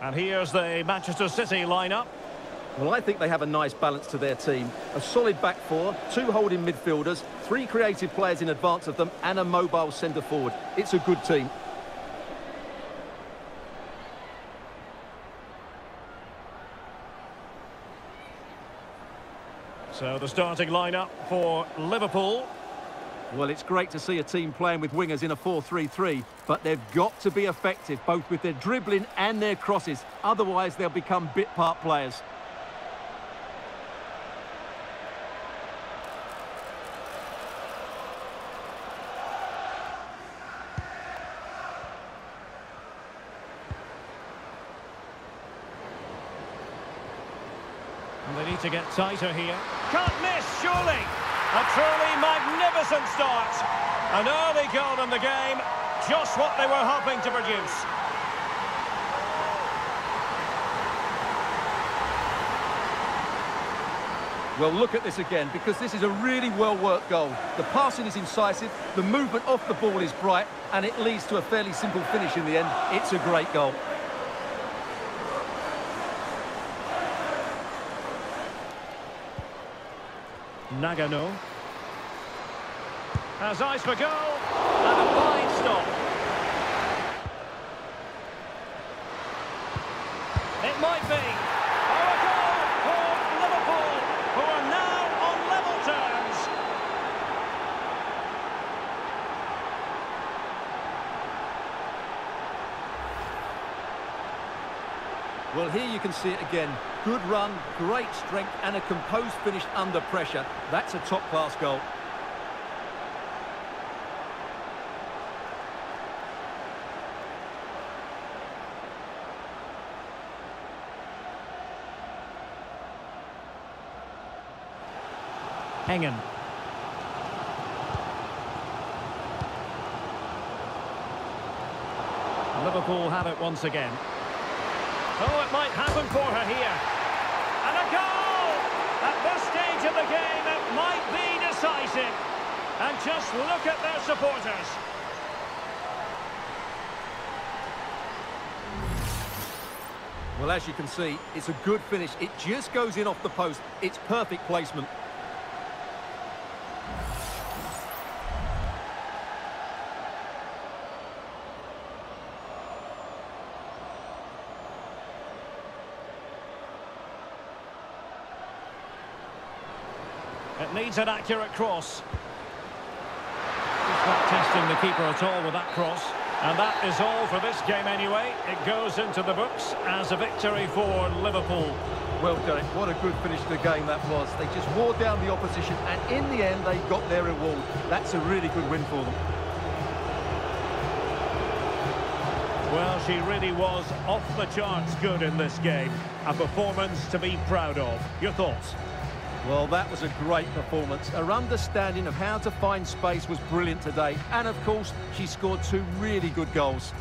And here's the Manchester City lineup. Well, I think they have a nice balance to their team. A solid back four, two holding midfielders, three creative players in advance of them, and a mobile centre forward. It's a good team. So the starting lineup for Liverpool. Well, it's great to see a team playing with wingers in a 4-3-3, but they've got to be effective, both with their dribbling and their crosses. Otherwise, they'll become bit-part players. And they need to get tighter here. Can't miss, surely. A truly magnificent start. An early goal in the game. Just what they were hoping to produce. Well, look at this again, because this is a really well-worked goal. The passing is incisive, the movement off the ball is bright, and it leads to a fairly simple finish in the end. It's a great goal. Nagano. Has eyes for goal. And a fine stop. It might be. Oh, a goal for Liverpool, who are now on level terms. Well, here you can see it again. Good run, great strength, and a composed finish under pressure. That's a top-class goal. Hengen. Liverpool have it once again. Oh, it might happen for her here. And a goal! At this stage of the game, it might be decisive. And just look at their supporters. Well, as you can see, it's a good finish. It just goes in off the post. It's perfect placement. It needs an accurate cross. Just not testing the keeper at all with that cross. And that is all for this game anyway. It goes into the books as a victory for Liverpool. Well, Derek, what a good finish to the game that was. They just wore down the opposition, and in the end, they got their reward. That's a really good win for them. Well, she really was off the charts good in this game. A performance to be proud of. Your thoughts? Well, that was a great performance. Her understanding of how to find space was brilliant today. And, of course, she scored two really good goals.